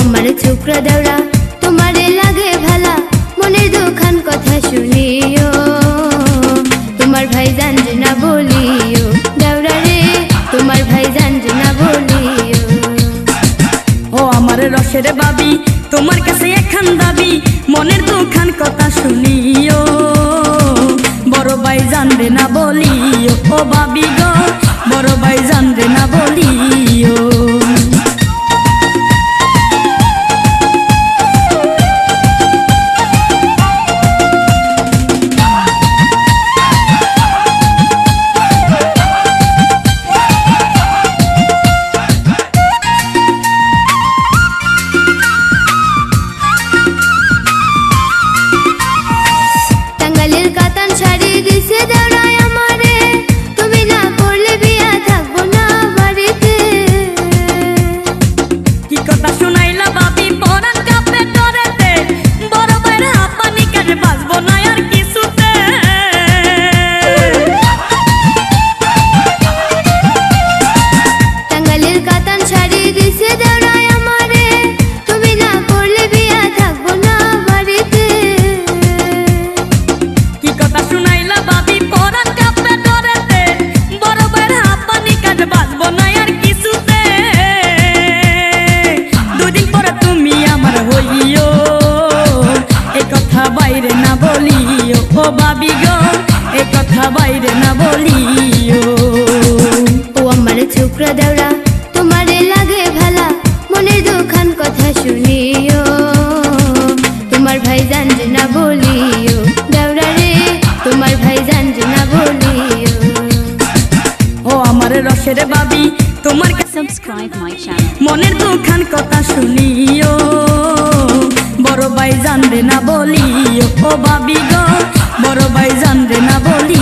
আমার ছোকরা দেওরা তোমারে লাগে ভালা, মনের কথা শুনিও। তোমার ভাই বলিও, দেওরা রে, তোমার ভাই বলিও। ও আমার রসের বাবি, তোমার কাছে একখান দাবি, মনের দুখান কথা শুনিও। বড় ভাই জানবে না বলিও, ও বাবি গো, বড় ভাই জানবে না ও বাবি গো এ কথা বাইরে না বলিও। ও আমার ছোকরা দেওরা তোমারে লাগে ভালা মনের দুখান কথা শুনিও। তোমার ভাই জানছে না বলিও দেওরা রে তোমার ভাই জানছে না বলিও। ও আমার রসের বাবি তোমার Subscribe my channel. মনের দুখান কথা শুনিও। বড় ভাই জানবে না বলিও ও বাবি গো বড় ভাই জানবে না বলিও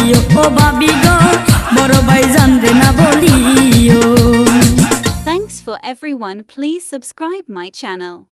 ও বাবি গো বড় ভাই জানবে না বলিও Thanks for everyone. Please subscribe my channel.